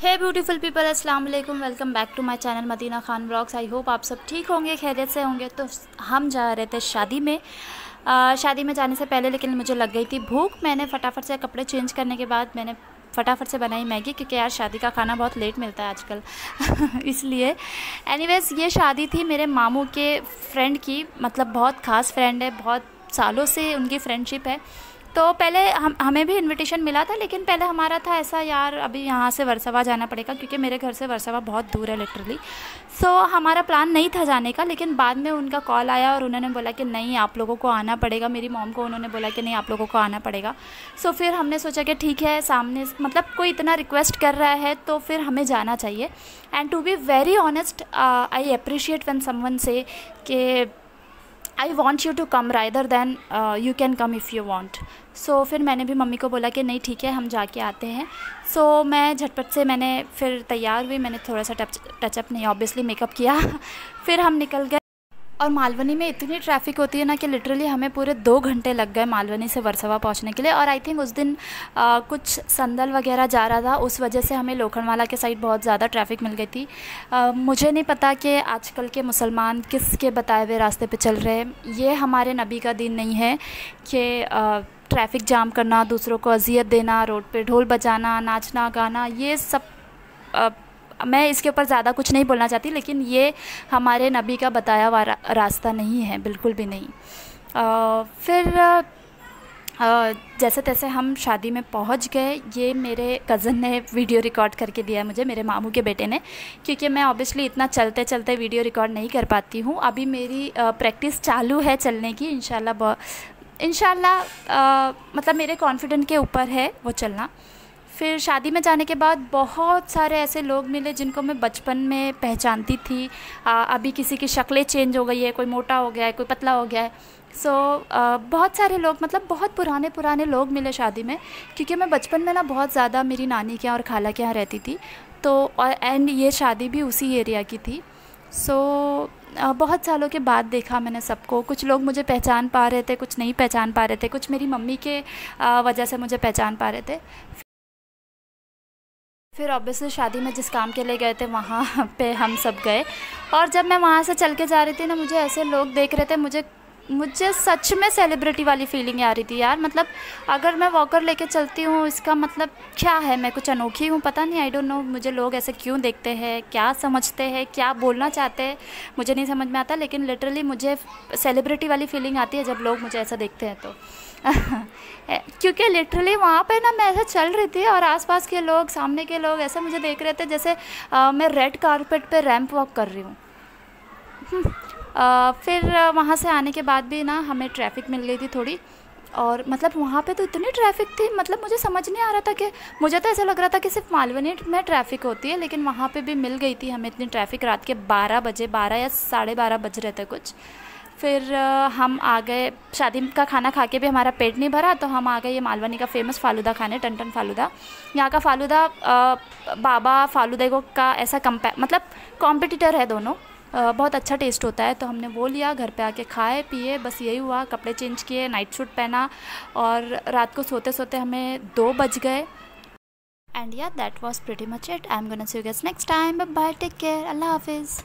हे beautiful people अस्सलाम वालेकुम welcome back to my channel Madina Khan vlogs I hope आप सब ठीक होंगे, खैरियत से होंगे। तो हम जा रहे थे शादी में। शादी में जाने से पहले लेकिन मुझे लग गई थी भूख। मैंने फटाफट से कपड़े चेंज करने के बाद मैंने फटाफट से बनाई मैगी, क्योंकि यार शादी का खाना बहुत लेट मिलता है आजकल। इसलिए। एनीवेज ये शादी थी मेरे मामू के फ्रेंड की। मतलब बहुत ख़ास फ्रेंड है, बहुत सालों से उनकी फ्रेंडशिप है। तो पहले हम हमें भी इनविटेशन मिला था लेकिन पहले हमारा था ऐसा यार अभी यहाँ से वर्सवा जाना पड़ेगा क्योंकि मेरे घर से वर्सवा बहुत दूर है लिटरली सो so, हमारा प्लान नहीं था जाने का लेकिन बाद में उनका कॉल आया और उन्होंने बोला कि नहीं आप लोगों को आना पड़ेगा। मेरी मॉम को उन्होंने बोला कि नहीं आप लोगों को आना पड़ेगा। सो so, फिर हमने सोचा कि ठीक है सामने मतलब कोई इतना रिक्वेस्ट कर रहा है तो फिर हमें जाना चाहिए। And to be very honest I appreciate one someone से कि I want you to come rather than you can come if you want so फिर मैंने भी मम्मी को बोला कि नहीं ठीक है हम जाके आते हैं। सो so, मैं झटपट से मैंने फिर तैयार हुई मैंने थोड़ा सा टच टचअप नहीं ऑब्वियसली मेकअप किया। फिर हम निकल गए। और मालवनी में इतनी ट्रैफ़िक होती है ना कि लिटरली हमें पूरे दो घंटे लग गए मालवनी से वर्सवा पहुँचने के लिए। और आई थिंक उस दिन आ, कुछ संदल वगैरह जा रहा था उस वजह से हमें लोखंडवाला के साइड बहुत ज़्यादा ट्रैफ़िक मिल गई थी। आ, मुझे नहीं पता कि आजकल के मुसलमान किस के बताए हुए रास्ते पे चल रहे हैं। ये हमारे नबी का दिन नहीं है कि ट्रैफ़िक जाम करना दूसरों को अजियत देना रोड पे ढोल बजाना नाचना गाना ये सब मैं इसके ऊपर ज़्यादा कुछ नहीं बोलना चाहती लेकिन ये हमारे नबी का बताया हुआ रास्ता नहीं है बिल्कुल भी नहीं। आ, फिर आ, जैसे तैसे हम शादी में पहुँच गए। ये मेरे कज़न ने वीडियो रिकॉर्ड करके दिया मुझे मेरे मामू के बेटे ने क्योंकि मैं ऑब्वियसली इतना चलते चलते वीडियो रिकॉर्ड नहीं कर पाती हूँ। अभी मेरी प्रैक्टिस चालू है चलने की इन इनशाला मतलब मेरे कॉन्फिडेंट के ऊपर है वो चलना। फिर शादी में जाने के बाद बहुत सारे ऐसे लोग मिले जिनको मैं बचपन में पहचानती थी। आ, अभी किसी की शक्लें चेंज हो गई है कोई मोटा हो गया है कोई पतला हो गया है। सो so, बहुत सारे लोग मतलब बहुत पुराने पुराने लोग मिले शादी में क्योंकि मैं बचपन में ना बहुत ज़्यादा मेरी नानी के यहाँ और खाला के यहाँ रहती थी। तो और एंड ये शादी भी उसी एरिया की थी। सो so, बहुत सालों के बाद देखा मैंने सबको। कुछ लोग मुझे पहचान पा रहे थे कुछ नहीं पहचान पा रहे थे कुछ मेरी मम्मी के वजह से मुझे पहचान पा रहे थे। फिर ऑब्वियसली शादी में जिस काम के लिए गए थे, वहाँ पे हम सब गए। और जब मैं वहाँ से चल के जा रही थी ना, मुझे ऐसे लोग देख रहे थे, मुझे मुझे सच में सेलिब्रिटी वाली फीलिंग आ रही थी यार। मतलब अगर मैं वॉकर लेके चलती हूँ इसका मतलब क्या है? मैं कुछ अनोखी हूँ पता नहीं आई डोंट नो मुझे लोग ऐसे क्यों देखते हैं? क्या समझते हैं? क्या बोलना चाहते हैं? मुझे नहीं समझ में आता लेकिन लिटरली मुझे सेलिब्रिटी वाली फीलिंग आती है जब लोग मुझे ऐसा देखते हैं तो। क्योंकि लिटरली वहाँ पे ना मैं ऐसे चल रही थी और आसपास के लोग सामने के लोग ऐसे मुझे देख रहे थे जैसे आ, मैं रेड कारपेट पे रैंप वॉक कर रही हूँ। फिर वहाँ से आने के बाद भी ना हमें ट्रैफ़िक मिल गई थी थोड़ी। और मतलब वहाँ पे तो इतनी ट्रैफ़िक थी मतलब मुझे समझ नहीं आ रहा था कि, मुझे तो ऐसा लग रहा था कि सिर्फ़ मालवनी में ट्रैफ़िक होती है, लेकिन वहाँ पे भी मिल गई थी हमें इतनी ट्रैफ़िक रात के बारह बजे, बारह या साढ़े बारह बज रहे थे कुछ। फिर हम आ गए, शादी का खाना खा के भी हमारा पेट नहीं भरा तो हम आ गए ये मालवनी का फ़ेमस फालूदा खाने टन टन फालूदा। यहाँ का फालूदा बाबा फालूदा का ऐसा कंपे मतलब कॉम्पिटिटर है दोनों। बहुत अच्छा टेस्ट होता है तो हमने वो लिया, घर पे आके खाए, पिए, बस यही हुआ, कपड़े चेंज किए नाइट सूट पहना और रात को सोते सोते हमें दो बज गए। And yeah that was pretty much it I am gonna see you guys next time bye take care अल्लाह हाफिज़